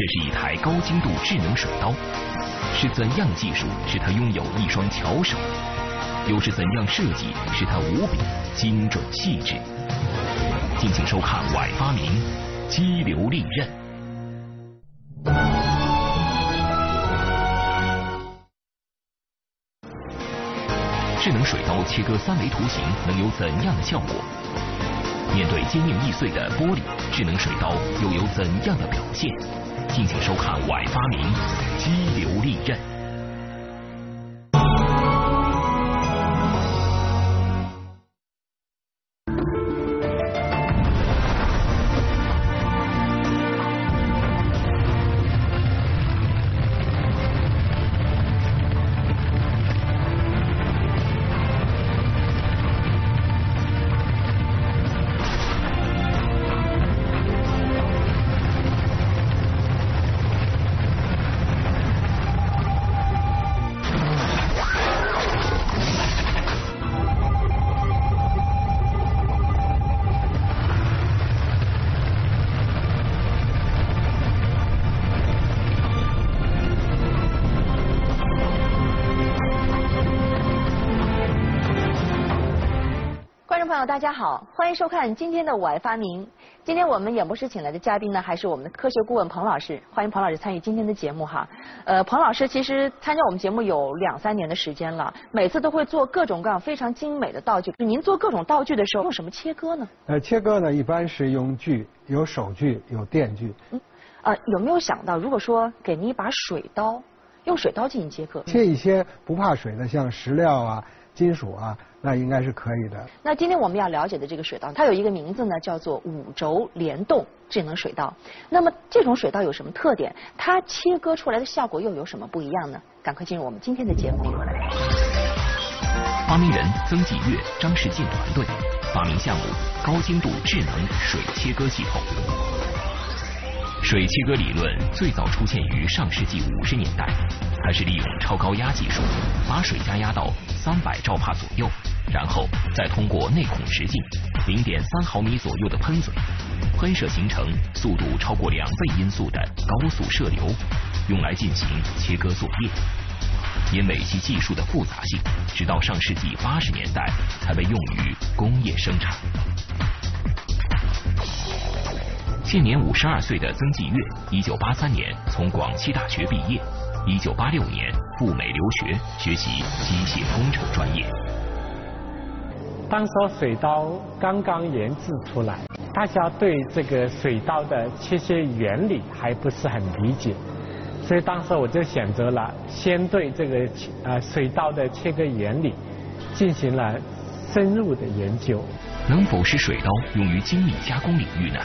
这是一台高精度智能水刀，是怎样技术使它拥有一双巧手？又是怎样设计使它无比精准细致？敬请收看《崴发明》，激流利刃。智能水刀切割三维图形能有怎样的效果？面对坚硬易碎的玻璃，智能水刀又有怎样的表现？敬请收看《崴发明》，激流利刃。家好，欢迎收看今天的我爱发明。今天我们演播室请来的嘉宾呢，还是我们的科学顾问彭老师。欢迎彭老师参与今天的节目哈。呃，彭老师其实参加我们节目有两三年的时间了，每次都会做各种各样非常精美的道具。您做各种道具的时候用什么切割呢？呃，切割呢一般是用锯，有手锯，有电锯。嗯，呃，有没有想到，如果说给您一把水刀，用水刀进行切割？切一些不怕水的，像石料啊。金属啊，那应该是可以的。那今天我们要了解的这个水稻，它有一个名字呢，叫做五轴联动智能水稻。那么这种水稻有什么特点？它切割出来的效果又有什么不一样呢？赶快进入我们今天的节目。发明人曾纪月、张世进团队发明项目高精度智能水切割系统。水切割理论最早出现于上世纪五十年代，它是利用超高压技术，把水加压到三百兆帕左右，然后再通过内孔直径零点三毫米左右的喷嘴，喷射形成速度超过两倍音速的高速射流，用来进行切割作业。因为其技术的复杂性，直到上世纪八十年代才被用于工业生产。现年五十二岁的曾继月，一九八三年从广西大学毕业，一九八六年赴美留学学习机械工程专业。当时水刀刚刚研制出来，大家对这个水刀的切削原理还不是很理解，所以当时我就选择了先对这个呃水刀的切割原理进行了深入的研究。能否使水刀用于精密加工领域呢？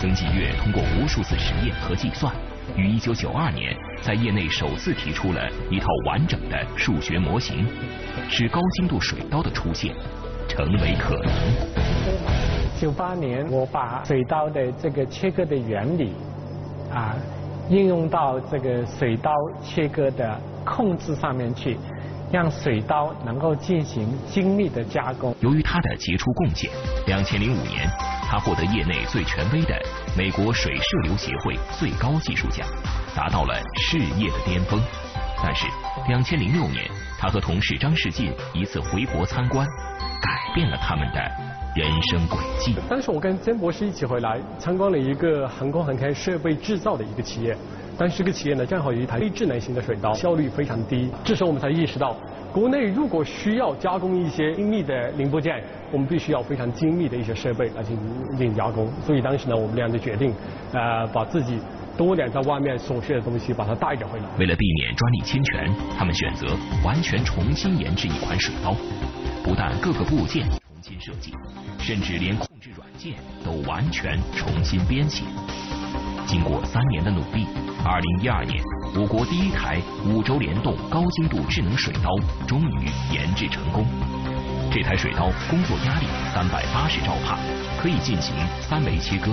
曾继岳通过无数次实验和计算，于1992年在业内首次提出了一套完整的数学模型，使高精度水刀的出现成为可能。98年，我把水刀的这个切割的原理啊应用到这个水刀切割的控制上面去，让水刀能够进行精密的加工。由于他的杰出贡献，2005年。他获得业内最权威的美国水射流协会最高技术奖，达到了事业的巅峰。但是，两千零六年，他和同事张世进一次回国参观，改变了他们的人生轨迹。当时我跟曾博士一起回来参观了一个航空航天设备制造的一个企业，但是这个企业呢，正好有一台非智能型的水刀，效率非常低。这时候我们才意识到。国内如果需要加工一些精密的零部件，我们必须要非常精密的一些设备来进行进行加工。所以当时呢，我们俩就决定，呃，把自己多点在外面所需的东西把它带着回来。为了避免专利侵权，他们选择完全重新研制一款水刀，不但各个部件重新设计，甚至连控制软件都完全重新编写。经过三年的努力，二零一二年。我国第一台五轴联动高精度智能水刀终于研制成功。这台水刀工作压力三百八十兆帕，可以进行三维切割，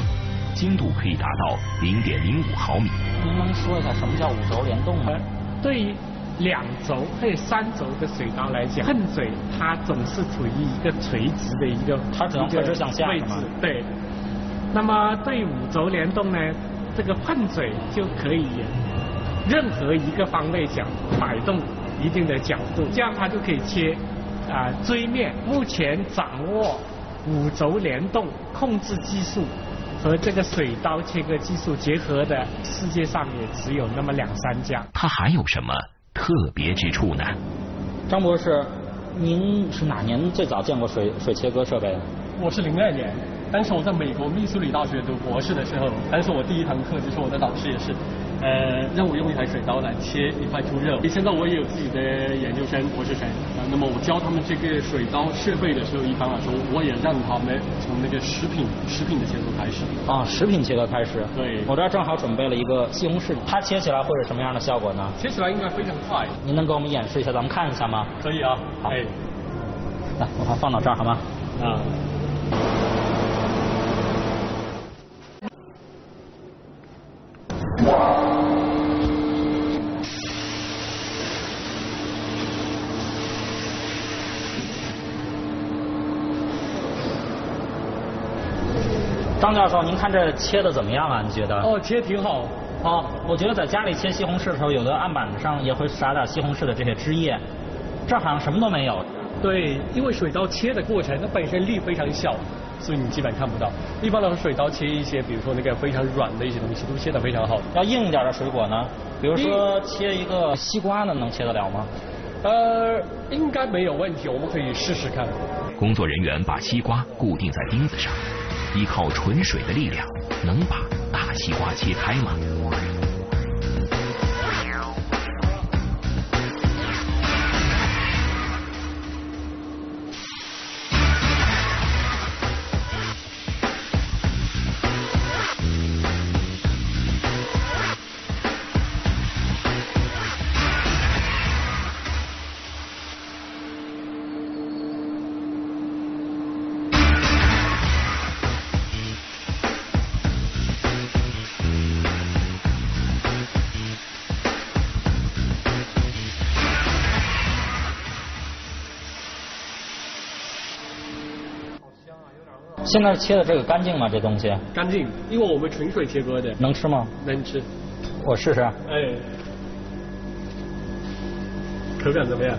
精度可以达到零点零五毫米。您能说一下什么叫五轴联动吗？对于两轴或者三轴的水刀来讲，喷嘴它总是处于一个垂直的一个它只能垂直向下位置。对。那么对五轴联动呢？这个碰嘴就可以任何一个方位角摆动一定的角度，这样它就可以切啊锥面。目前掌握五轴联动控制技术和这个水刀切割技术结合的，世界上也只有那么两三家。它还有什么特别之处呢？张博士，您是哪年最早见过水水切割设备的？我是零二年，当时我在美国密苏里大学读博士的时候，当时我第一堂课就是我的导师也是，呃，让我用一台水刀来切一块猪肉。现在我也有自己的研究生博士生，呃，那么我教他们这个水刀设备的时候，一般来说我也让他们从那个食品食品的切割开始。啊，食品切割开始。对我这儿正好准备了一个西红柿，它切起来会是什么样的效果呢？切起来应该非常快。您能给我们演示一下，咱们看一下吗？可以啊，好哎，来，我把它放到这儿好吗？啊。张教授，您看这切的怎么样啊？你觉得？哦，切挺好。哦，我觉得在家里切西红柿的时候，有的案板上也会撒点西红柿的这些汁液，这好像什么都没有。对，因为水刀切的过程，它本身力非常小，所以你基本看不到。一般来说，水刀切一些，比如说那个非常软的一些东西，都切得非常好。要硬一点的水果呢，比如说切一个西瓜呢，能切得了吗？呃，应该没有问题，我们可以试试看。工作人员把西瓜固定在钉子上，依靠纯水的力量，能把大西瓜切开吗？现在切的这个干净吗？这东西干净，因为我们纯水切割的，能吃吗？能吃。我试试。哎，口感怎么样？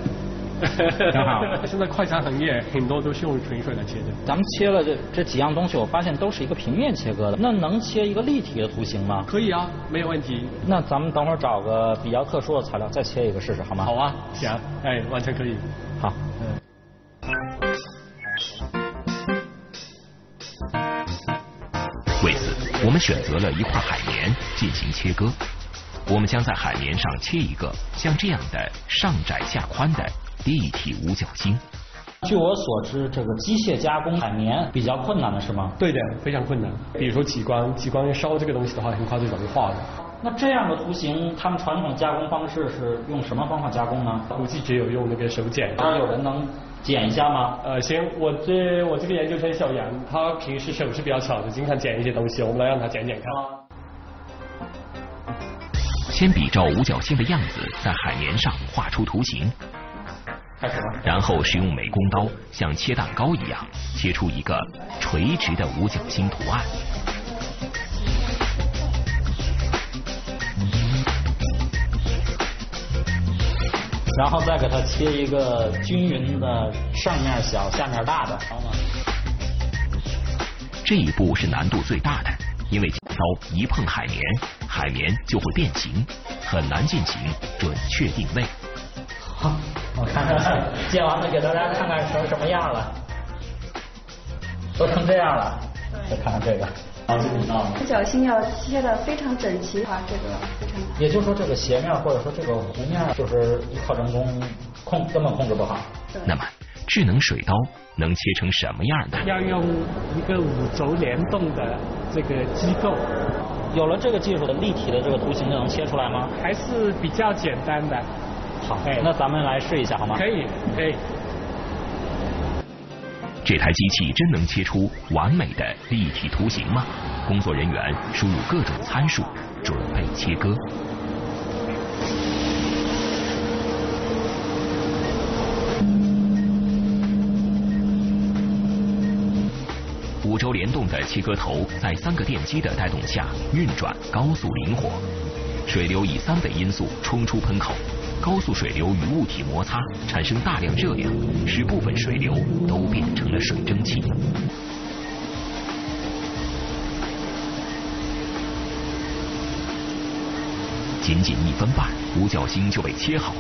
挺好。现在快餐行业很多都是用纯水来切的。咱们切了这这几样东西，我发现都是一个平面切割的，那能切一个立体的图形吗？可以啊，没有问题。那咱们等会儿找个比较特殊的材料再切一个试试，好吗？好啊，行，哎，完全可以。好。为们选择了一块海绵进行切割。我们将在海绵上切一个像这样的上窄下宽的立体五角星。据我所知，这个机械加工海绵比较困难的是吗？对的，非常困难。比如说激光，激光烧这个东西的话，很快就融化了。那这样的图形，他们传统加工方式是用什么方法加工呢？估计只有用那个手剪。那有人能剪一下吗？呃，行，我这我这个研究生小杨，他平时手是比较巧的，经常剪一些东西，我们来让他剪剪看。先比照五角星的样子，在海绵上画出图形。开始吧。然后使用美工刀，像切蛋糕一样切出一个垂直的五角星图案。然后再给它切一个均匀的，上面小，下面大的。这一步是难度最大的，因为刀一碰海绵，海绵就会变形，很难进行准确定位。好，我看看，切完了给大家看看成什么样了，都成这样了。再看看这个。五角星要切的非常整齐的话，这个非常难。也就是说，这个斜面或者说这个弧面，就是依靠人工控根本控制不好。那么，智能水刀能切成什么样呢？要用一个五轴联动的这个机构。有了这个技术的立体的这个图形，就能切出来吗？还是比较简单的。好，那咱们来试一下好吗？可以，可以。这台机器真能切出完美的立体图形吗？工作人员输入各种参数，准备切割。五轴联动的切割头在三个电机的带动下运转高速灵活，水流以三倍音速冲出喷口，高速水流与物体摩擦产生大量热量，使部分水流都变成了水蒸气。仅仅一分半，五角星就被切好。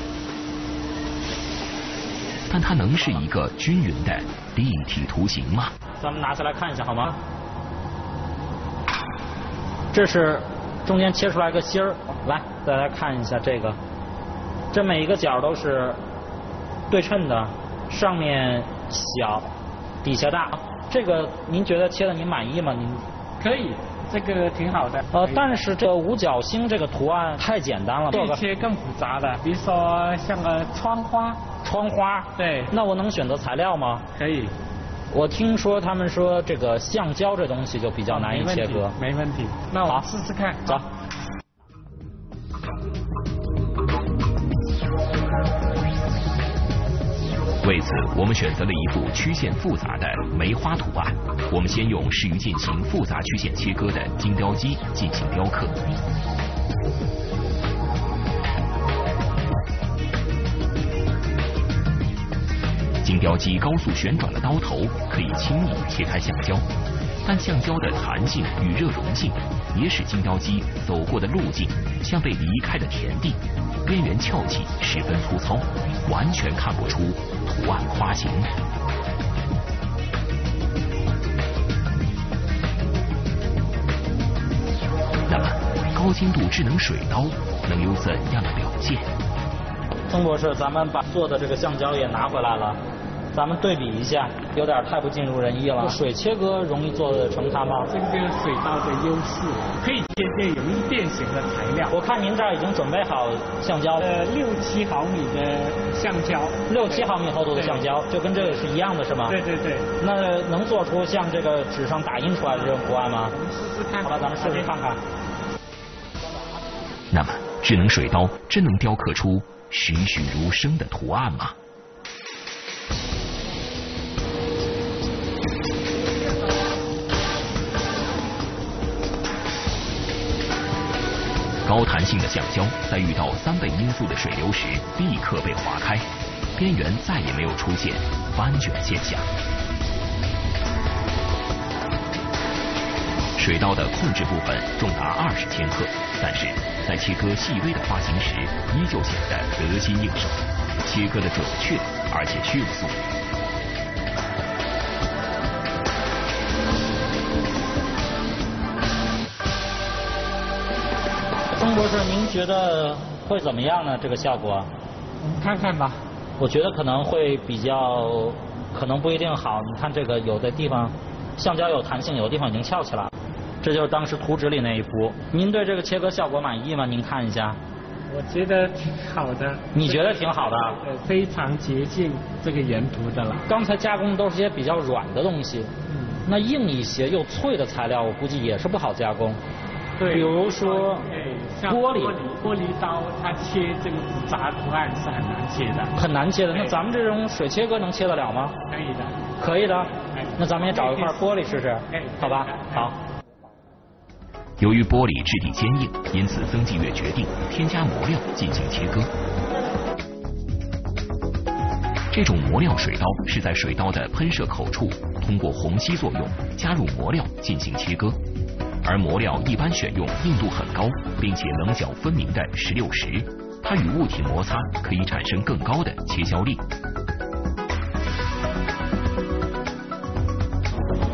但它能是一个均匀的立体图形吗？咱们拿下来看一下好吗？这是中间切出来个芯儿，来，再来看一下这个，这每一个角都是对称的，上面小，底下大。这个您觉得切的您满意吗？您可以。这个挺好的，呃，但是这个五角星这个图案太简单了，这些更复杂的，比如说像个窗花，窗花，对，那我能选择材料吗？可以。我听说他们说这个橡胶这东西就比较难以切割，没问题，那我试试看，走。为此，我们选择了一幅曲线复杂的梅花图案。我们先用适于进行复杂曲线切割的精雕机进行雕刻。精雕机高速旋转的刀头可以轻易切开橡胶，但橡胶的弹性与热容性也使精雕机走过的路径像被离开的田地，边缘翘起，十分粗糙，完全看不出。图案花型。那么，高精度智能水刀能有怎样的表现？曾博士，咱们把做的这个橡胶也拿回来了。咱们对比一下，有点太不尽如人意了。水切割容易做得成它吗？这个就是水刀的优势，可以切片容易变形的材料。我看您这儿已经准备好橡胶，呃，六七毫米的橡胶，六七毫米厚度的橡胶，就跟这个是一样的，是吗？对对对。那能做出像这个纸上打印出来的这种图案吗？我们试试看。好了，咱们试试看看。那么，智能水刀真能雕刻出栩栩如生的图案吗？高弹性的橡胶在遇到三倍音速的水流时，立刻被划开，边缘再也没有出现翻卷现象。水刀的控制部分重达二十千克，但是在切割细微的花型时，依旧显得得心应手，切割的准确而且迅速。博士，您觉得会怎么样呢？这个效果？我们看看吧。我觉得可能会比较，可能不一定好。你看这个，有的地方橡胶有弹性，有的地方已经翘起来了。这就是当时图纸里那一幅。您对这个切割效果满意吗？您看一下。我觉得挺好的。你觉得挺好的？呃，非常接近这个原图的了。刚才加工都是些比较软的东西，那硬一些又脆的材料，我估计也是不好加工。对，比如说玻璃，玻璃刀它切这个复杂图案是很难切的，很难切的。那咱们这种水切割能切得了吗？可以的，可以的。那咱们也找一块玻璃试试，好吧？好。由于玻璃质地坚硬，因此曾继月决定添加磨料进行切割。这种磨料水刀是在水刀的喷射口处，通过虹吸作用加入磨料进行切割。而磨料一般选用硬度很高并且棱角分明的石榴石，它与物体摩擦可以产生更高的切削力。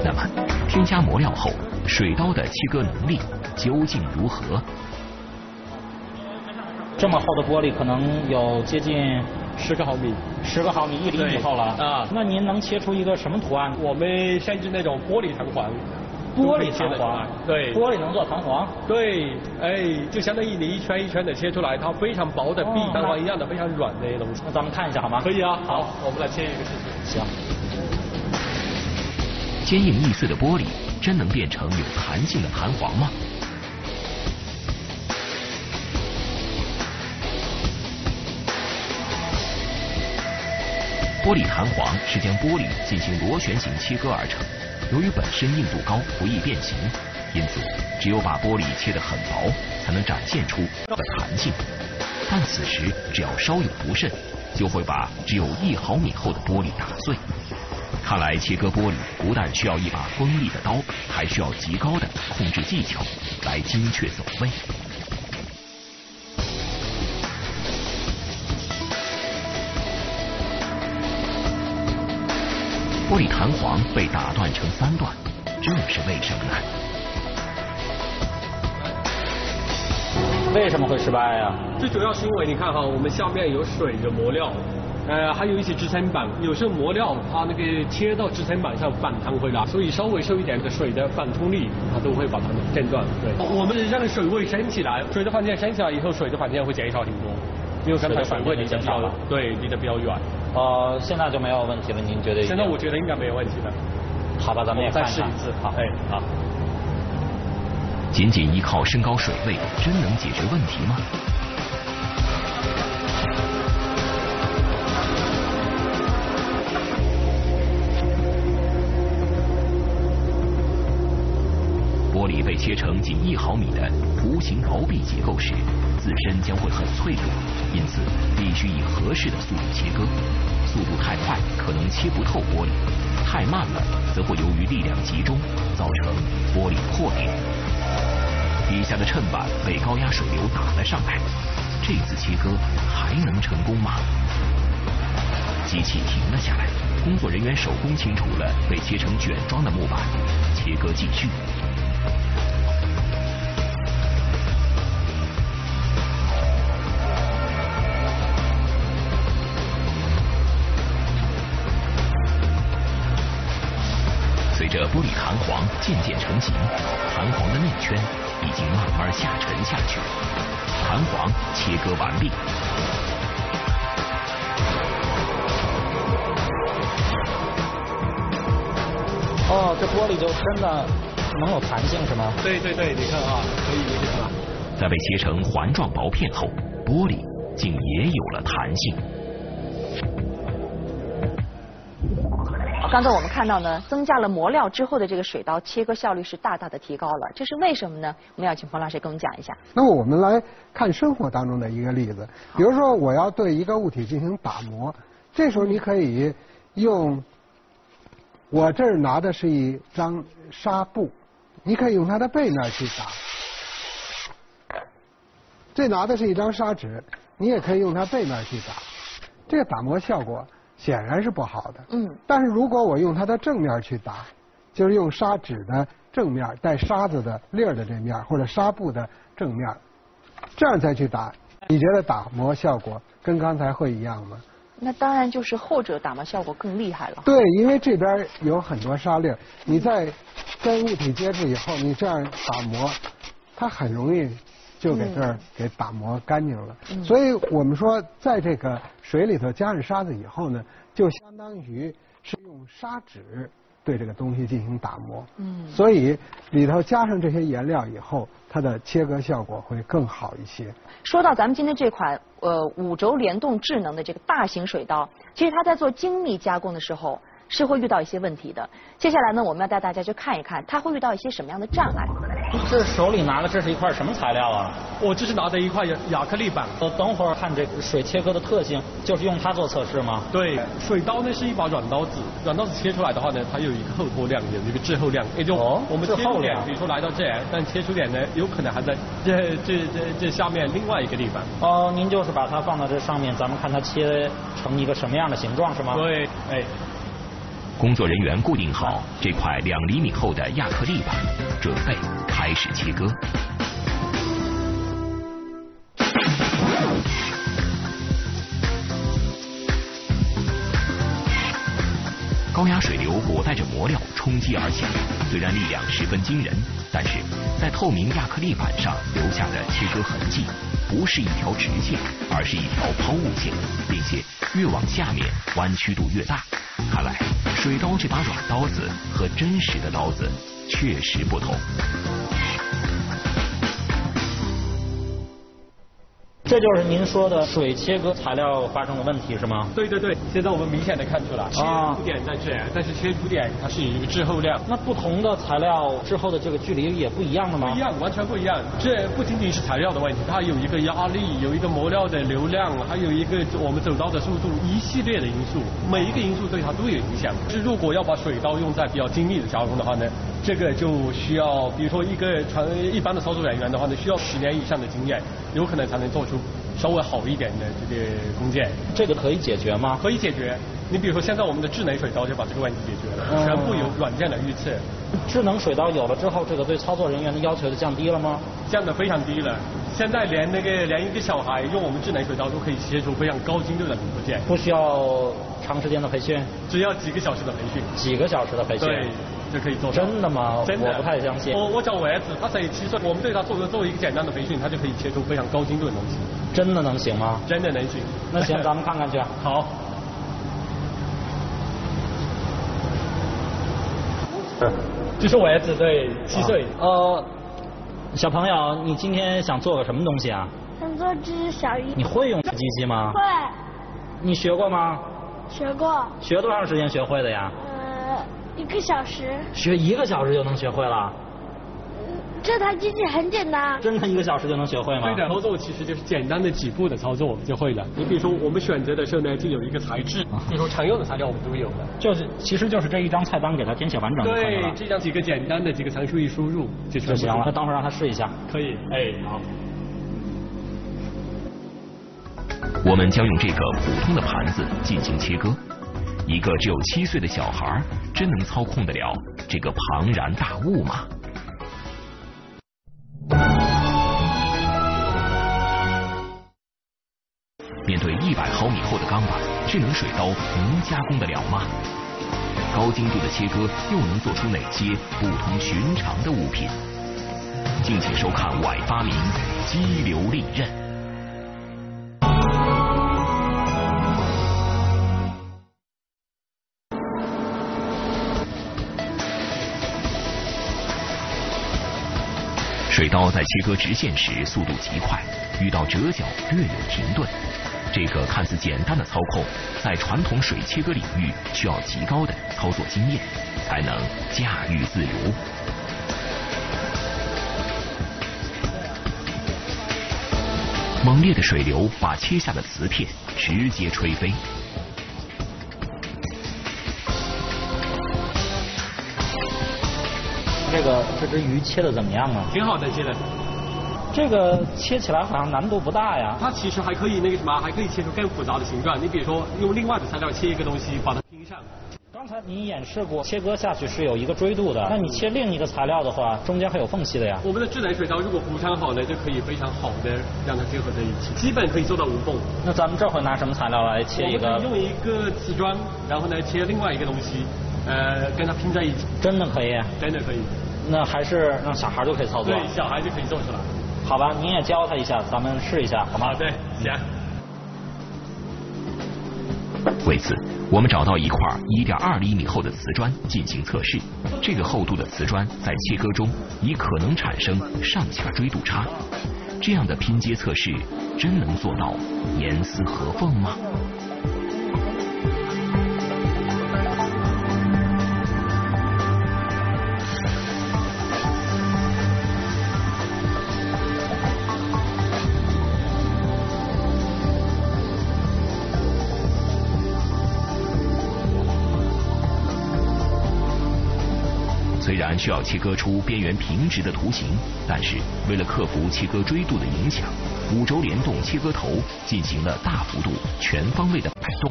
那么，添加磨料后，水刀的切割能力究竟如何？这么厚的玻璃可能有接近十个毫米，十个毫米，一厘米厚了啊。那您能切出一个什么图案？我们限制那种玻璃弹簧。玻璃弹簧，对，玻璃能做弹簧，对，哎，就相当于你一圈一圈的切出来，它非常薄的，壁弹簧一样的，非常软的东西。那咱们看一下好吗？可以啊，好，我们来切一个试试。行。坚硬易碎的玻璃，真能变成有弹性的弹簧吗？玻璃弹簧是将玻璃进行螺旋形切割而成。由于本身硬度高，不易变形，因此只有把玻璃切得很薄，才能展现出它的弹性。但此时只要稍有不慎，就会把只有一毫米厚的玻璃打碎。看来切割玻璃不但需要一把锋利的刀，还需要极高的控制技巧来精确走位。玻璃弹簧被打断成三段，这是为什么呢？为什么会失败呀？最主要是因为你看哈，我们下面有水的磨料，呃，还有一些支撑板，有时候磨料它那个切到支撑板上反弹回来，所以稍微受一点的水的反冲力，它都会把它们震断。对，我们让水位升起来，水的反向升起来以后，水的反向会减少挺多，因为刚才水位离得比较对离得比较远。呃，现在就没有问题了，您觉得？现在我觉得应该没有问题了。好吧，咱们也再试一次。好，哎，好。仅仅依靠身高水位，真能解决问题吗？玻璃被切成仅一毫米的弧形薄壁结构时，自身将会很脆弱，因此必须以合适的速度切割。速度太快，可能切不透玻璃；太慢了，则会由于力量集中，造成玻璃破裂。底下的衬板被高压水流打了上来，这次切割还能成功吗？机器停了下来，工作人员手工清除了被切成卷状的木板，切割继续。玻璃弹簧渐渐成型，弹簧的内圈已经慢慢下沉下去，弹簧切割完毕。哦，这玻璃就真的能有弹性是吗？对对对，你看啊，可以理解了？在被切成环状薄片后，玻璃竟也有了弹性。刚才我们看到呢，增加了磨料之后的这个水刀切割效率是大大的提高了，这是为什么呢？我们要请彭老师给我们讲一下。那么我们来看生活当中的一个例子，比如说我要对一个物体进行打磨，这时候你可以用，我这儿拿的是一张纱布，你可以用它的背面去打，这拿的是一张砂纸，你也可以用它背面去打，这个打磨效果。显然是不好的。嗯。但是如果我用它的正面去打，就是用砂纸的正面带沙子的粒儿的这面，或者纱布的正面，这样再去打，你觉得打磨效果跟刚才会一样吗？那当然就是后者打磨效果更厉害了。对，因为这边有很多沙粒儿，你在跟物体接触以后，你这样打磨，它很容易。就给这儿给打磨干净了，所以我们说，在这个水里头加上沙子以后呢，就相当于是用砂纸对这个东西进行打磨。嗯，所以里头加上这些颜料以后，它的切割效果会更好一些。说到咱们今天这款呃五轴联动智能的这个大型水刀，其实它在做精密加工的时候是会遇到一些问题的。接下来呢，我们要带大家去看一看，它会遇到一些什么样的障碍。这手里拿的这是一块什么材料啊？我这是拿的一块亚亚克力板。我等会儿看这个水切割的特性，就是用它做测试吗？对，水刀呢是一把软刀子，软刀子切出来的话呢，它有一个后脱量，有一个滞后量，也就我们切出点，比如说来到这，但切出点呢，有可能还在这这这这下面另外一个地方。哦，您就是把它放到这上面，咱们看它切成一个什么样的形状是吗？对，哎。工作人员固定好这块两厘米厚的亚克力板，准备开始切割。高压水流裹带着磨料冲击而下，虽然力量十分惊人，但是在透明亚克力板上留下的切割痕迹，不是一条直线，而是一条抛物线，并且越往下面弯曲度越大。看来，水刀这把软刀子和真实的刀子确实不同。这就是您说的水切割材料发生的问题是吗？对对对，现在我们明显的看出来，切入点在这，但是切入点它是有一个滞后量。那不同的材料滞后的这个距离也不一样的吗？不一样，完全不一样。这不仅仅是材料的问题，它有一个压力，有一个磨料的流量，还有一个我们走刀的速度，一系列的因素，每一个因素对它都有影响。是如果要把水刀用在比较精密的加工的话呢，这个就需要，比如说一个传一般的操作人员的话呢，需要十年以上的经验，有可能才能做出。稍微好一点的这个工件，这个可以解决吗？可以解决。你比如说，现在我们的智能水刀就把这个问题解决了，全部有软件来预测。智能水刀有了之后，这个对操作人员的要求就降低了吗？降的非常低了。现在连那个连一个小孩用我们智能水刀都可以切出非常高精度的零部件，不需要长时间的培训，只要几个小时的培训，几个小时的培训。对。就可以做真的吗？真的，我不太相信。我我找我儿子，他才七岁，我们对他做个做一个简单的培训，他就可以切出非常高精度的东西。真的能行吗？真的能行。那行，咱们看看去。好。这是我儿子，对，七岁。呃，小朋友，你今天想做个什么东西啊？想做只小鱼。你会用机器吗？会。你学过吗？学过。学多长时间学会的呀？一个小时，学一个小时就能学会了。这台机器很简单。真的一个小时就能学会吗？对的，操作其实就是简单的几步的操作就会了。你比如说，我们选择的时候呢，就有一个材质，比如说常用的材料我们都有的。就是，其实就是这一张菜单给它填写完整就可以了。对，这样几个简单的几个参数一输入就就行了。那等会儿让他试一下。可以。哎，好。我们将用这个普通的盘子进行切割。一个只有七岁的小孩，真能操控得了这个庞然大物吗？面对一百毫米厚的钢板，智能水刀能加工得了吗？高精度的切割又能做出哪些不同寻常的物品？敬请收看《晚发明》，激流利刃。水刀在切割直线时速度极快，遇到折角略有停顿。这个看似简单的操控，在传统水切割领域需要极高的操作经验，才能驾驭自如。猛烈的水流把切下的瓷片直接吹飞。这个这只鱼切的怎么样啊？挺好的，切的。这个切起来好像难度不大呀。它其实还可以那个什么，还可以切出更复杂的形状。你比如说用另外的材料切一个东西，把它拼上。刚才你演示过，切割下去是有一个锥度的。那你切另一个材料的话，中间还有缝隙的呀。我们的智能水刀如果铺 trang 好呢，就可以非常好的让它结合在一起，基本可以做到无缝。那咱们这会拿什么材料来切一个？用一个瓷砖，然后呢切另外一个东西，呃，跟它拼在一起。真的可以？真的可以。那还是让小孩都可以操作。对，小孩就可以做出来。好吧，您也教他一下，咱们试一下，好吗？对，行。为此，我们找到一块一点二厘米厚的瓷砖进行测试。这个厚度的瓷砖在切割中已可能产生上下锥度差。这样的拼接测试，真能做到严丝合缝吗？需要切割出边缘平直的图形，但是为了克服切割锥度的影响，五轴联动切割头进行了大幅度、全方位的摆动，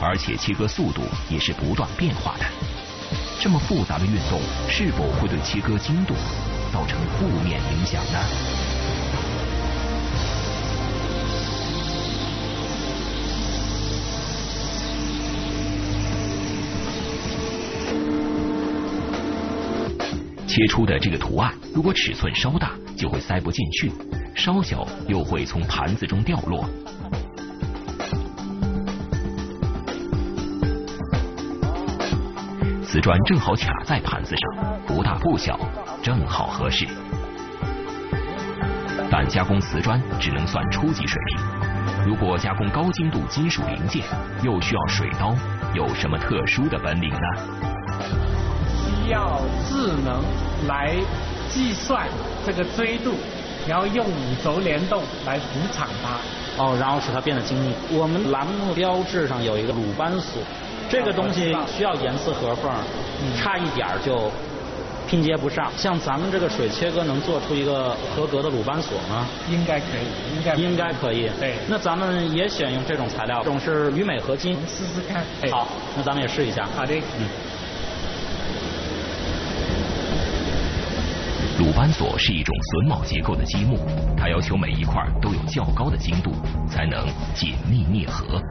而且切割速度也是不断变化的。这么复杂的运动，是否会对切割精度造成负面影响呢？切出的这个图案，如果尺寸稍大，就会塞不进去；稍小，又会从盘子中掉落。瓷砖正好卡在盘子上，不大不小，正好合适。但加工瓷砖只能算初级水平。如果加工高精度金属零件，又需要水刀，有什么特殊的本领呢？需要智能来计算这个锥度，然后用五轴联动来补偿它。哦，然后使它变得精密。我们栏目标志上有一个鲁班锁，这个东西需要严丝合缝，差一点就拼接不上。像咱们这个水切割能做出一个合格的鲁班锁吗？应该可以，应该应该可以。对，那咱们也选用这种材料，这种是铝镁合金，试试看。好，那咱们也试一下。好的，嗯。鲁班锁是一种榫卯结构的积木，它要求每一块都有较高的精度，才能紧密密合。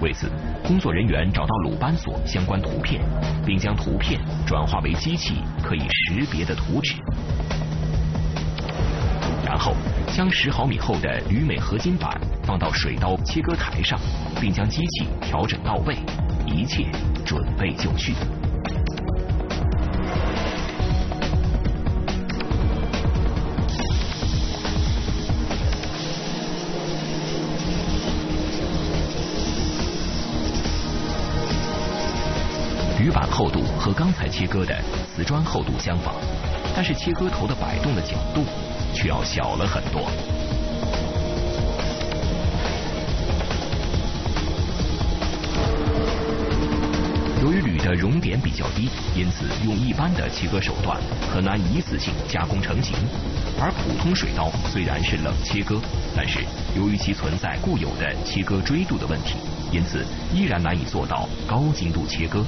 为此，工作人员找到鲁班锁相关图片，并将图片转化为机器可以识别的图纸，然后将十毫米厚的铝镁合金板放到水刀切割台上，并将机器调整到位，一切准备就绪。厚度和刚才切割的瓷砖厚度相仿，但是切割头的摆动的角度却要小了很多。由于铝的熔点比较低，因此用一般的切割手段很难一次性加工成型。而普通水刀虽然是冷切割，但是由于其存在固有的切割锥度的问题，因此依然难以做到高精度切割。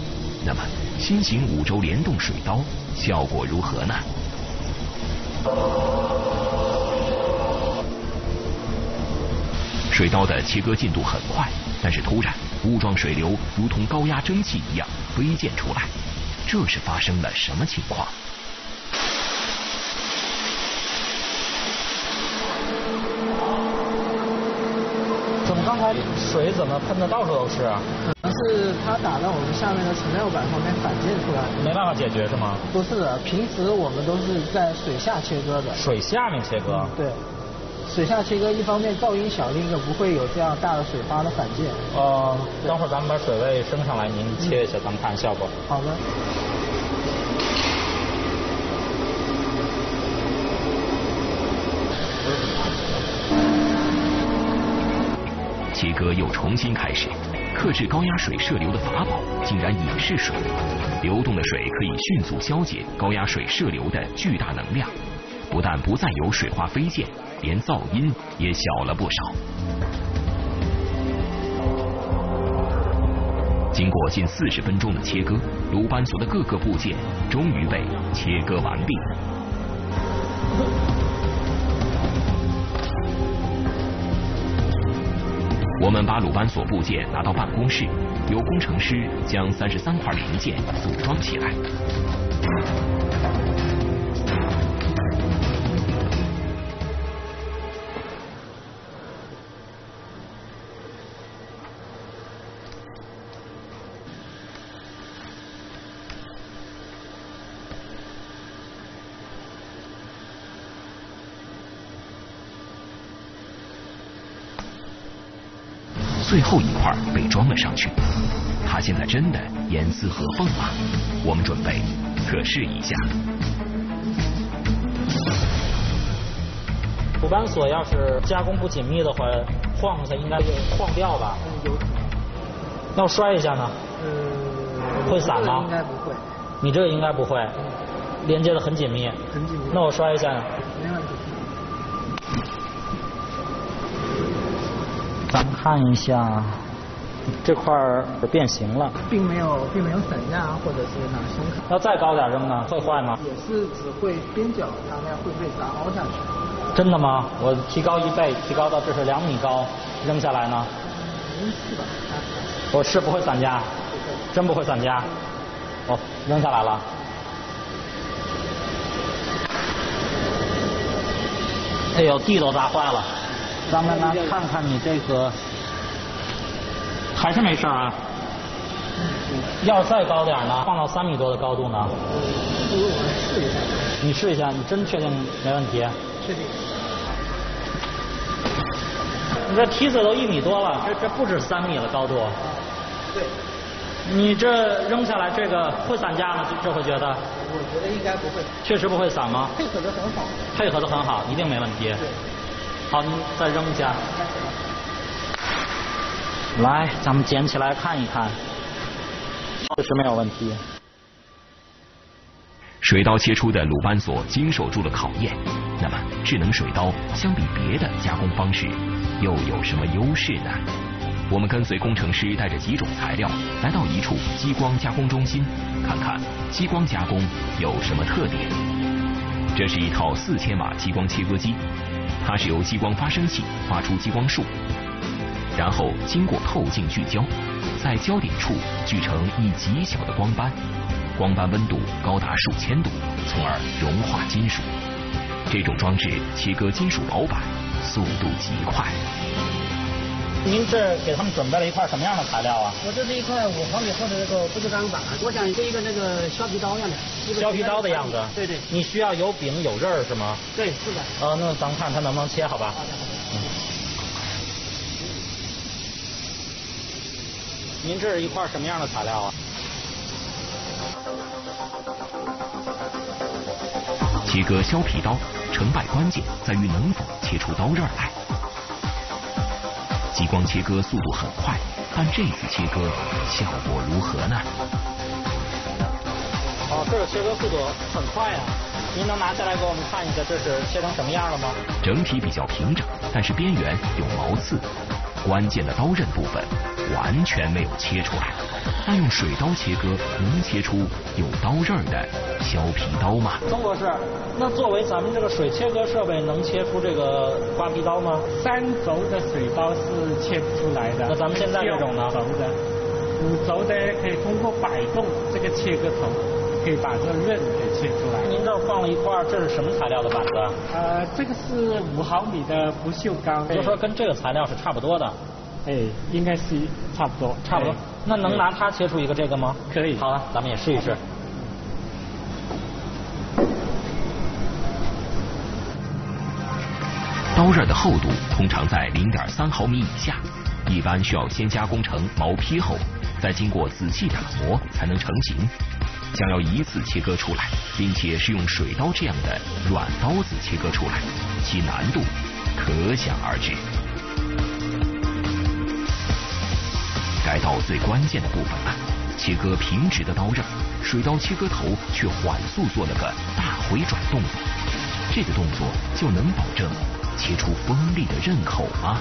那么，新型五轴联动水刀效果如何呢？水刀的切割进度很快，但是突然雾状水流如同高压蒸汽一样飞溅出来，这是发生了什么情况？怎么刚才水怎么喷的到处都是啊？可能是它打到我们下面的层料板上面反溅出来。没办法解决是吗？不是的，平时我们都是在水下切割的。水下面切割？对，水下切割一方面噪音小，另一个不会有这样大的水花的反溅。呃，等会儿咱们把水位升上来，您切一下，咱们看效果。好的。切割又重新开始，克制高压水射流的法宝竟然也是水。流动的水可以迅速消解高压水射流的巨大能量，不但不再有水花飞溅，连噪音也小了不少。经过近四十分钟的切割，鲁班锁的各个部件终于被切割完毕。我们把鲁班锁部件拿到办公室，由工程师将三十三块零件组装起来。最后一块被装了上去，它现在真的严丝合缝了。我们准备测试一下。鲁班锁要是加工不紧密的话，晃一下应该就晃掉吧？有。那我摔一下呢？呃，会散吗？应该不会。你这个应该不会，连接的很紧密。很紧密。那我摔一下呢？没问题。咱们看一下，这块儿变形了，并没有，并没有散架或者是哪松开。要再高点扔呢，会坏吗？也是只会边角大概会被砸凹下去。真的吗？我提高一倍，提高到这是两米高，扔下来呢？没事吧？我是不会散架，真不会散架。哦，扔下来了。哎呦，地都砸坏了。咱们来看看你这个，还是没事啊？要再高点呢？放到三米多的高度呢？不如我们试一下。你试一下，你真确定没问题？确定。你这梯子都一米多了，这这不止三米了高度。对。你这扔下来这个会散架吗？这这回觉得？我觉得应该不会。确实不会散吗？配合的很好。配合的很好，一定没问题。对。好，你再扔一下。来，咱们捡起来看一看，确实没有问题。水刀切出的鲁班锁经受住了考验，那么智能水刀相比别的加工方式又有什么优势呢？我们跟随工程师带着几种材料来到一处激光加工中心，看看激光加工有什么特点。这是一套四千瓦激光切割机，它是由激光发生器发出激光束，然后经过透镜聚焦，在焦点处聚成一极小的光斑。光斑温度高达数千度，从而融化金属。这种装置切割金属薄板，速度极快。您这给他们准备了一块什么样的材料啊？我这是一块五毫米厚的那个不锈钢板，我想是一个那个削皮刀样的。削皮刀的样子？对对。你需要有柄有刃是吗？对，是的。呃，那咱们看它能不能切，好吧？嗯。您这是一块什么样的材料啊？切割削皮刀成败关键在于能否切出刀刃来。激光切割速度很快，但这次切割效果如何呢？哦，这个切割速度很快啊！您能拿下来给我们看一下，这是切成什么样了吗？整体比较平整，但是边缘有毛刺，关键的刀刃部分完全没有切出来。那用水刀切割能切出有刀刃的削皮刀吗？曾博士，那作为咱们这个水切割设备，能切出这个刮皮刀吗？三轴的水刀是切不出来的。那咱们现在这种呢？轴的，五轴的可以通过摆动这个切割头，可以把这个刃给切出来。您这放了一块，这是什么材料的板子？呃，这个是五毫米的不锈钢。就说跟这个材料是差不多的。哎，应该是差不多，差不多。那能拿它切出一个这个吗？可以。好了，咱们也试一试。刀刃的厚度通常在零点三毫米以下，一般需要先加工成毛坯后，再经过仔细打磨才能成型。想要一次切割出来，并且是用水刀这样的软刀子切割出来，其难度可想而知。该到最关键的部分了，切割平直的刀刃，水刀切割头却缓速做了个大回转动作，这个动作就能保证切出锋利的刃口吗？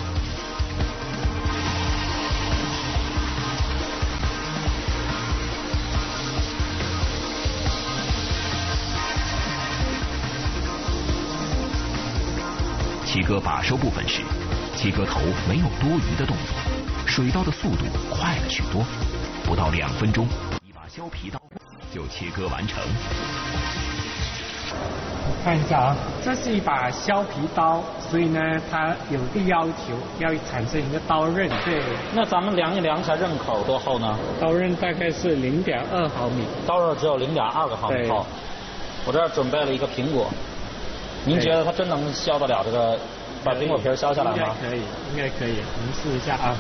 割把手部分时，切割头没有多余的动作。水刀的速度快了许多，不到两分钟，一把削皮刀就切割完成。看一下啊，这是一把削皮刀，所以呢，它有个要求，要产生一个刀刃。对，那咱们量一量一下刃口多厚呢？刀刃大概是零点二毫米，刀刃只有零点二个毫米厚。我这儿准备了一个苹果，您觉得它真能削得了这个，把苹果皮削下来吗？应该可以，应该可以，我们试一下啊。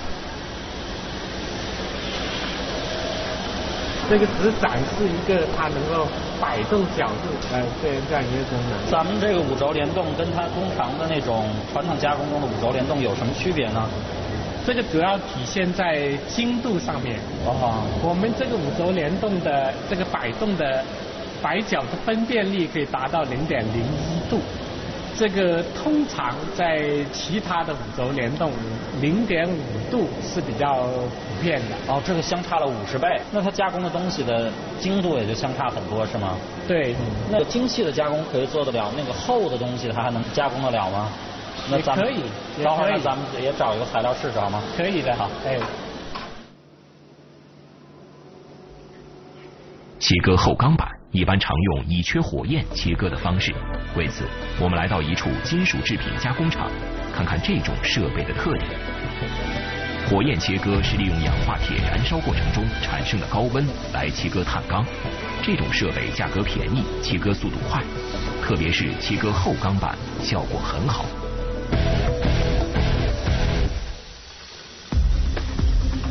这个只展示一个它能够摆动角度，呃，这这样一个功能。咱们这个五轴联动跟它通常的那种传统加工中的五轴联动有什么区别呢？这个主要体现在精度上面。哦。我们这个五轴联动的这个摆动的摆角的分辨率可以达到零点零一度。这个通常在其他的五轴联动，零点五度是比较普遍的。哦，这个相差了五十倍，那它加工的东西的精度也就相差很多，是吗？对。那个精细的加工可以做得了，那个厚的东西它还能加工得了吗？那咱可以。等会儿咱们也找一个材料试试好吗？可以的。好，哎。切割厚钢板。一般常用乙炔火焰切割的方式，为此我们来到一处金属制品加工厂，看看这种设备的特点。火焰切割是利用氧化铁燃烧过程中产生的高温来切割碳钢，这种设备价格便宜，切割速度快，特别是切割厚钢板效果很好。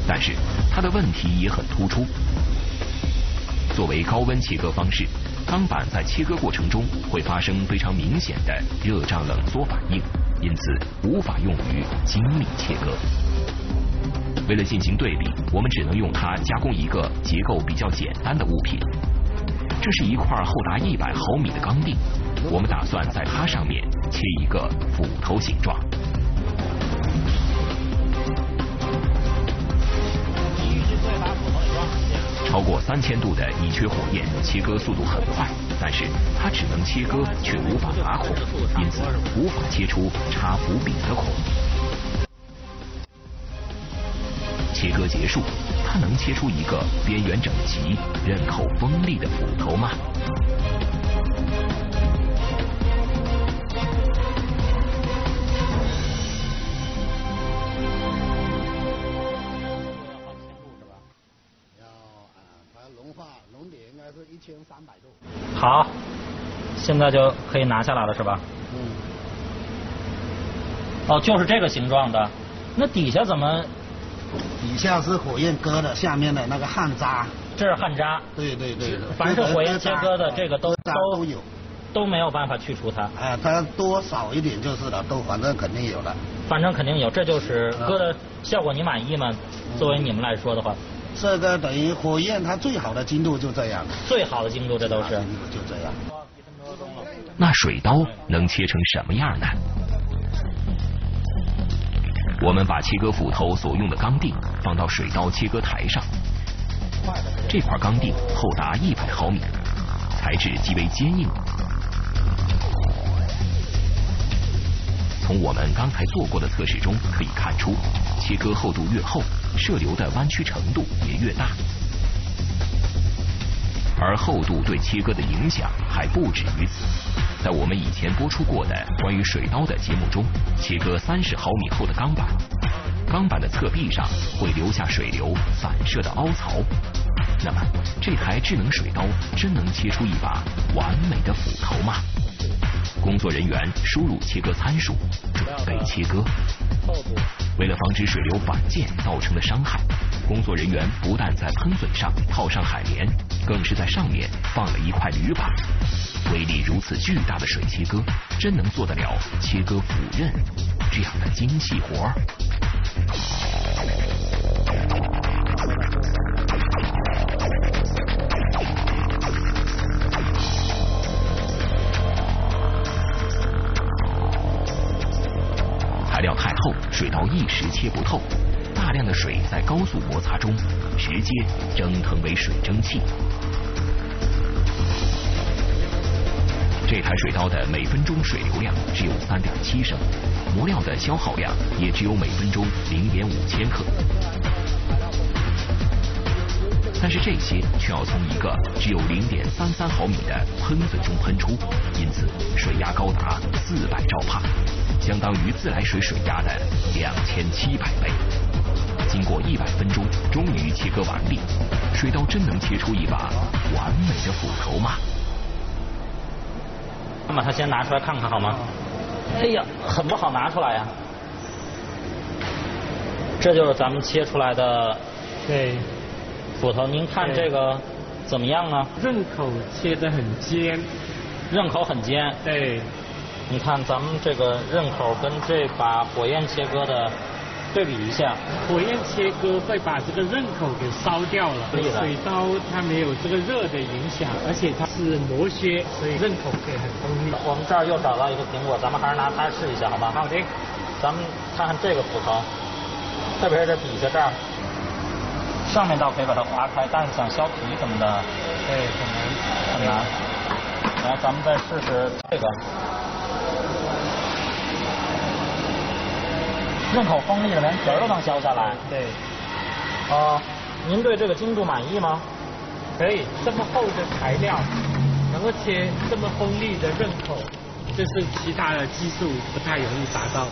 但是它的问题也很突出。作为高温切割方式，钢板在切割过程中会发生非常明显的热胀冷缩反应，因此无法用于精密切割。为了进行对比，我们只能用它加工一个结构比较简单的物品。这是一块厚达一百毫米的钢锭，我们打算在它上面切一个斧头形状。超过三千度的乙炔火焰切割速度很快，但是它只能切割却无法打孔，因此无法切出插斧柄的孔。切割结束，它能切出一个边缘整齐、刃口锋利的斧头吗？好，现在就可以拿下来了，是吧？嗯。哦，就是这个形状的，那底下怎么？底下是火焰割的，下面的那个焊渣。这是焊渣。对对对。凡是火焰切割的，这个都都有，都没有办法去除它。哎，它多少一点就是了，都反正肯定有了。反正肯定有，这就是割的效果，你满意吗？作为你们来说的话。这个等于火焰，它最好的精度就这样。最好的精度，这都是。就这样。那水刀能切成什么样呢？我们把切割斧头所用的钢锭放到水刀切割台上。这块钢锭厚达一百毫米，材质极为坚硬。从我们刚才做过的测试中可以看出，切割厚度越厚。射流的弯曲程度也越大，而厚度对切割的影响还不止于此。在我们以前播出过的关于水刀的节目中，切割三十毫米厚的钢板，钢板的侧壁上会留下水流反射的凹槽。那么，这台智能水刀真能切出一把完美的斧头吗？工作人员输入切割参数，准备切割。为了防止水流反溅造成的伤害，工作人员不但在喷嘴上套上海绵，更是在上面放了一块铝板。威力如此巨大的水切割，真能做得了切割斧刃这样的精细活儿？料太厚，水刀一时切不透，大量的水在高速摩擦中直接蒸腾为水蒸气。这台水刀的每分钟水流量只有三点七升，磨料的消耗量也只有每分钟零点五千克。但是这些却要从一个只有零点三三毫米的喷嘴中喷出，因此水压高达四百兆帕。相当于自来水水压的两千七百倍。经过一百分钟，终于切割完毕。水刀真能切出一把完美的斧头吗？那么它先拿出来看看好吗？哎呀，很不好拿出来呀。这就是咱们切出来的对斧头，您看这个怎么样啊？刃口切得很尖，刃口很尖。对。你看咱们这个刃口跟这把火焰切割的对比一下，火焰切割会把这个刃口给烧掉了，水刀它没有这个热的影响，而且它是磨削，所以刃口可以很锋利。我们这儿又找到一个苹果，咱们还是拿它试一下，好吗？好的。咱们看看这个斧头，特别是这底下这儿，上面倒可以把它划开，但是想削皮什么的，对，很难，很难。来，咱们再试试这个。刃口锋利的，连皮儿都能削下来。对。啊，您对这个精度满意吗？可以，这么厚的材料，能够切这么锋利的刃口，这是其他的技术不太容易达到。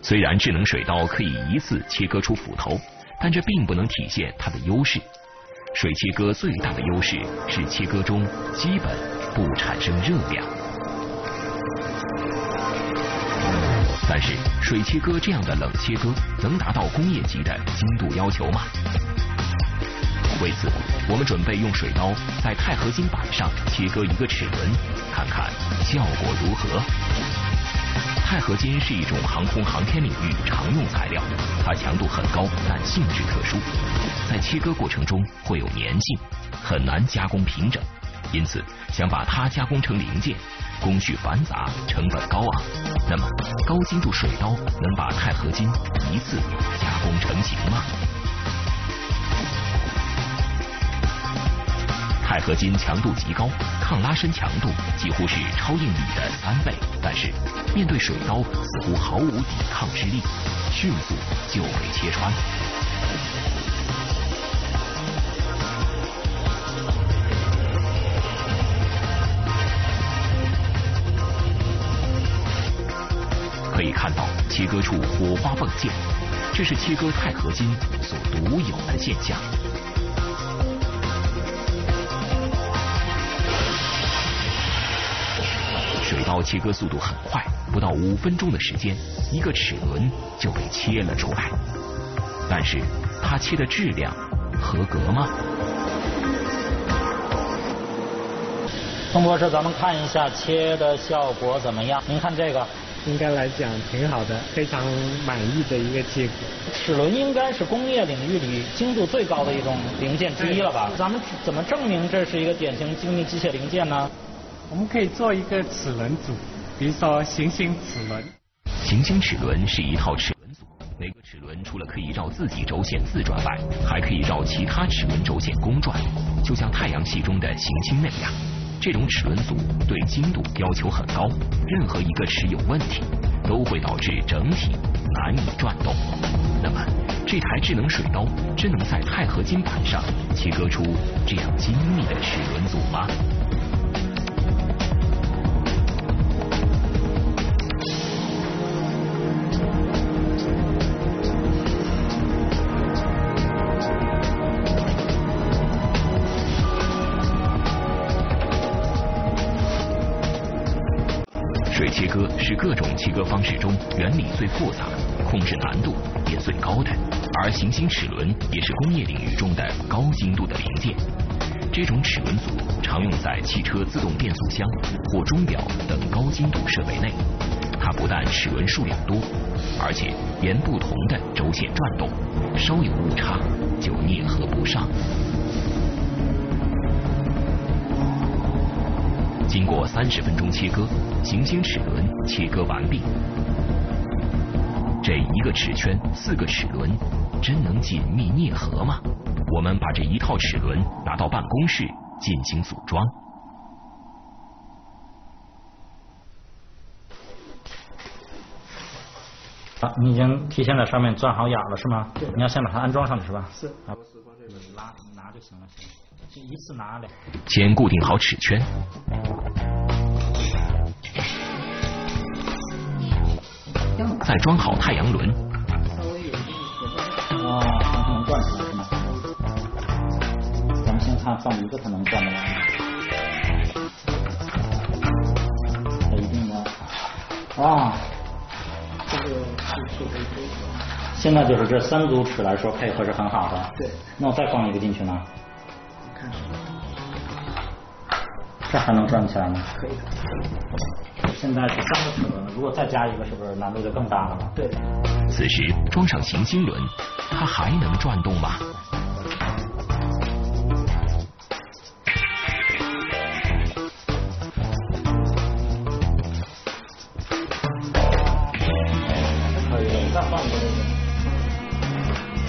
虽然智能水刀可以一次切割出斧头，但这并不能体现它的优势。水切割最大的优势是切割中基本不产生热量。但是水切割这样的冷切割能达到工业级的精度要求吗？为此，我们准备用水刀在钛合金板上切割一个齿轮，看看效果如何。钛合金是一种航空航天领域常用材料，它强度很高，但性质特殊，在切割过程中会有粘性，很难加工平整，因此想把它加工成零件，工序繁杂，成本高昂。那么，高精度水刀能把钛合金一次加工成型吗？钛合金强度极高，抗拉伸强度几乎是超硬铝的三倍，但是面对水刀似乎毫无抵抗之力，迅速就被切穿。切割处火花迸溅，这是切割钛合金所独有的现象。水刀切割速度很快，不到五分钟的时间，一个齿轮就被切了出来。但是，它切的质量合格吗？宋博士，咱们看一下切的效果怎么样？您看这个，应该来讲挺好的，非常满意的一个结果。齿轮应该是工业领域里精度最高的一种零件之一了吧？咱们怎么证明这是一个典型精密机械零件呢？我们可以做一个齿轮组，比如说行星齿轮。行星齿轮是一套齿轮组，每个齿轮除了可以绕自己轴线自转外，还可以绕其他齿轮轴线公转，就像太阳系中的行星那样。这种齿轮组对精度要求很高，任何一个齿有问题，都会导致整体难以转动。那么，这台智能水刀真能在钛合金板上切割出这样精密的齿轮组吗？水切割是各种切割方式中原理最复杂、控制难度也最高的，而行星齿轮也是工业领域中的高精度的零件。这种齿轮组常用在汽车自动变速箱或钟表等高精度设备内。它不但齿轮数量多，而且沿不同的轴线转动，稍有误差就啮合不上。经过三十分钟切割，行星齿轮切割完毕。这一个齿圈，四个齿轮，真能紧密啮合吗？我们把这一套齿轮拿到办公室进行组装。啊，你已经提前在上面钻好眼了是吗？对。你要先把它安装上去是吧？是。啊，不是光这个拉拿就行了，就一次拿两。先固定好齿圈。再装好太阳轮。哦，它能转出来是吗？咱们先看放一个它能转的来吗？它一定要。啊。这个是适合这个。现在就是这三组齿来说配合是很好的。对。那我再放一个进去呢？看。这还能转起来吗？可以的。现在是三个齿轮了，如果再加一个，是不是难度就更大了？对。此时装上行星轮，它还能转动吗？可以了，再放一个。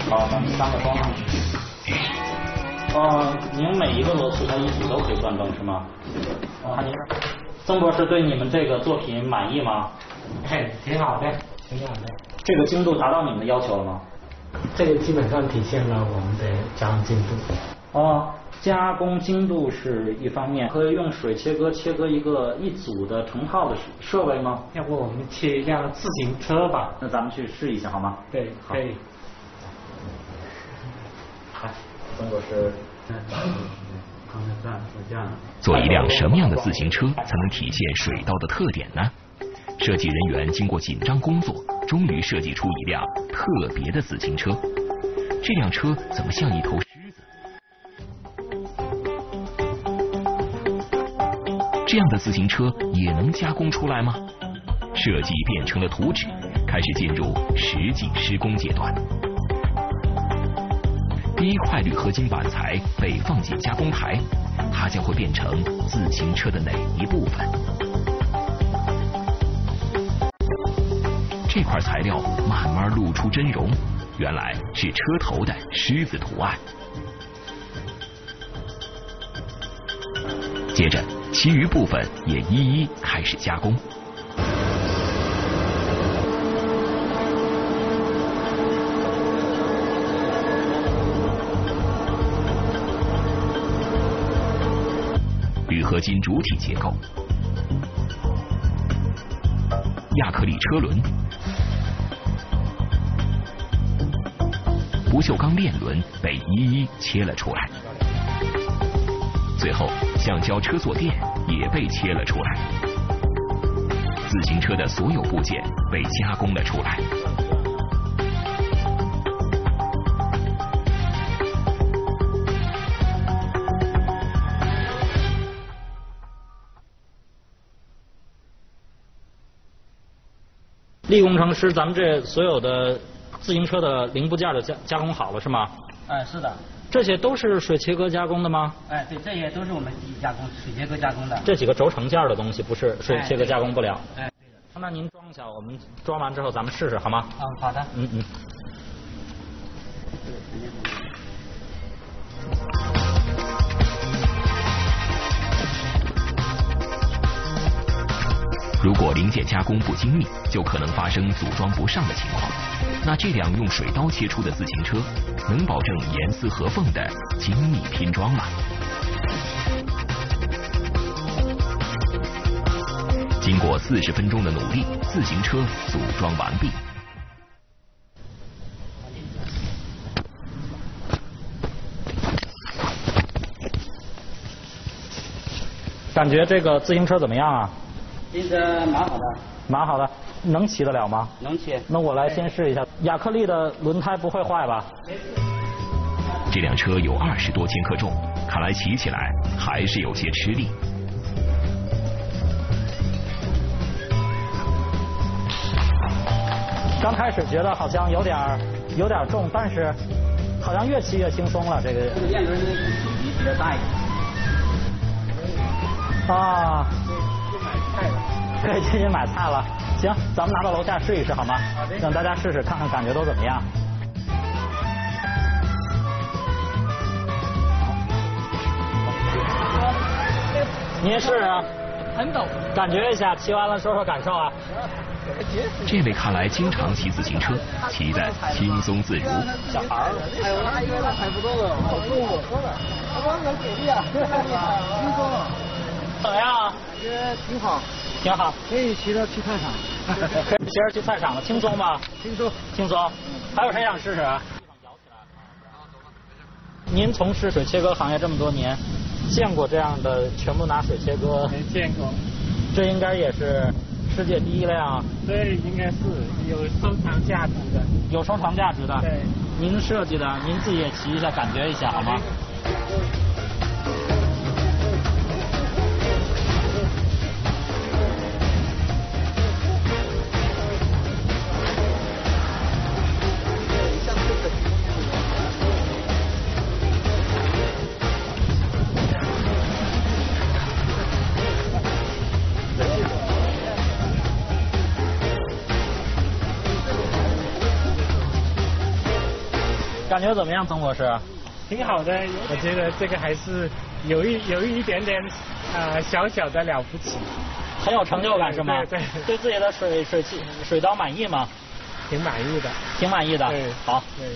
好，咱们三个装上去。哦，您每一个螺丝它一组都可以转动是吗？啊，您曾博士对你们这个作品满意吗？嘿，挺好的，挺好的。这个精度达到你们的要求了吗？这个基本上体现了我们的加工精度。哦，加工精度是一方面，可以用水切割切割一个一组的成套的设备吗？要不我们切一辆自行车吧？那咱们去试一下好吗？对，可以。好，曾博士。做一辆什么样的自行车才能体现水稻的特点呢？设计人员经过紧张工作，终于设计出一辆特别的自行车。这辆车怎么像一头狮子？这样的自行车也能加工出来吗？设计变成了图纸，开始进入实际施工阶段。第一块铝合金板材被放进加工台，它将会变成自行车的哪一部分？这块材料慢慢露出真容，原来是车头的狮子图案。接着，其余部分也一一开始加工。合金主体结构、亚克力车轮、不锈钢链轮被一一切了出来，最后橡胶车坐垫也被切了出来，自行车的所有部件被加工了出来。厉工程师，咱们这所有的自行车的零部件都加加工好了是吗？哎，是的。这些都是水切割加工的吗？哎，对，这些都是我们自己加工水切割加工的。这几个轴承件的东西不是水切割加工不了。哎，对的。那您装一下，我们装完之后咱们试试好吗？嗯，好的。嗯嗯。如果零件加工不精密，就可能发生组装不上的情况。那这辆用水刀切出的自行车，能保证严丝合缝的精密拼装吗？经过四十分钟的努力，自行车组装完毕。感觉这个自行车怎么样啊？这个蛮好的，蛮好的，能骑得了吗？能骑。那我来先试一下，亚克力的轮胎不会坏吧？这辆车有二十多千克重，看来骑起来还是有些吃力。刚开始觉得好像有点有点重，但是好像越骑越轻松了。这个这个链轮的体积比较大一点。啊。可以进去买菜了。行，咱们拿到楼下试一试好吗？好的。让大家试试看看感觉都怎么样。你也试试。很陡。感觉一下，骑完了说说感受啊。这位看来经常骑自行车，骑的轻松自如。小孩儿，哎呦，那一个那踩不动了，好重啊！他光能给力啊，轻松。怎么样？感觉挺好，挺好。可以骑着去菜场。可以骑着去菜场了，轻松吗？轻松，轻松。还有谁想试试？您从事水切割行业这么多年，见过这样的全部拿水切割？没见过。这应该也是世界第一辆。对，应该是有收藏价值的。有收藏价值的。对。您设计的，您自己也骑一下，感觉一下好吗？感觉怎么样，曾博士？挺好的，我觉得这个还是有一有一点点啊小小的了不起，很有成就感是吗？对对。对自己的水水器水刀满意吗？挺满意的。挺满意的。对。好。对。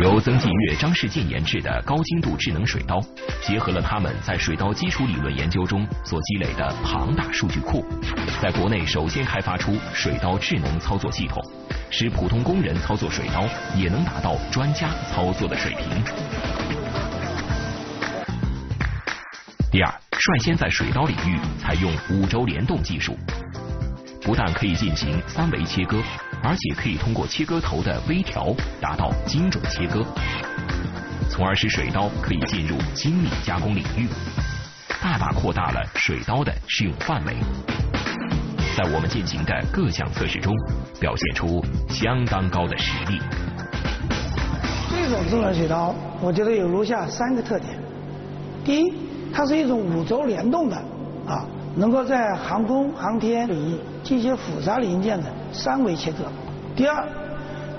由曾继岳、张世进研制的高精度智能水刀，结合了他们在水刀基础理论研究中所积累的庞大数据库，在国内首先开发出水刀智能操作系统，使普通工人操作水刀也能达到专家操作的水平。第二，率先在水刀领域采用五轴联动技术。不但可以进行三维切割，而且可以通过切割头的微调达到精准切割，从而使水刀可以进入精密加工领域，大大扩大了水刀的适用范围。在我们进行的各项测试中，表现出相当高的实力。这种智能水刀，我觉得有如下三个特点：第一，它是一种五轴联动的，啊，能够在航空航天领域进行复杂零件的三维切割；第二，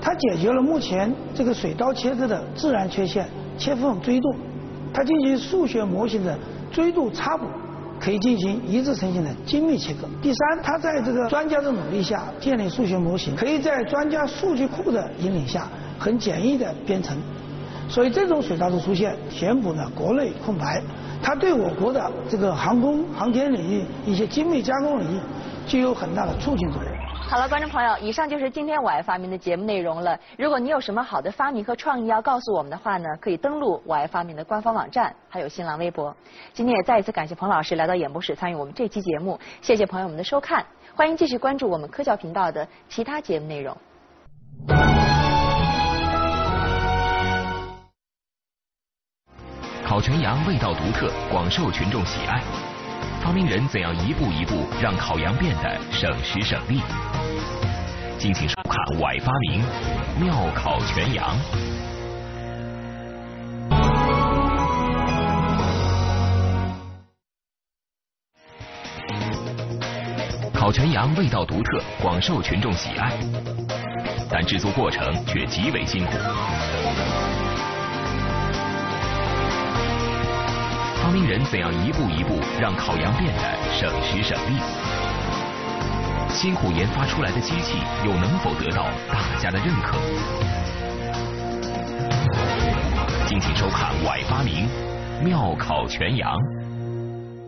它解决了目前这个水刀切割的自然缺陷——切缝锥度，它进行数学模型的锥度插补。可以进行一致成型的精密切割。第三，它在这个专家的努力下建立数学模型，可以在专家数据库的引领下很简易的编程。所以这种水刀的出现，填补了国内空白，它对我国的这个航空航天领域一些精密加工领域具有很大的促进作用。好了，观众朋友，以上就是今天我爱发明的节目内容了。如果你有什么好的发明和创意要告诉我们的话呢，可以登录我爱发明的官方网站，还有新浪微博。今天也再一次感谢彭老师来到演播室参与我们这期节目，谢谢朋友们的收看，欢迎继续关注我们科教频道的其他节目内容。烤全羊味道独特，广受群众喜爱。发明人怎样一步一步让烤羊变得省时省力？敬请收看《外发明》，妙烤全羊。烤全羊味道独特，广受群众喜爱，但制作过程却极为辛苦。发明人怎样一步一步让烤羊变得省时省力？辛苦研发出来的机器又能否得到大家的认可？敬请收看《外发明》，妙烤全羊。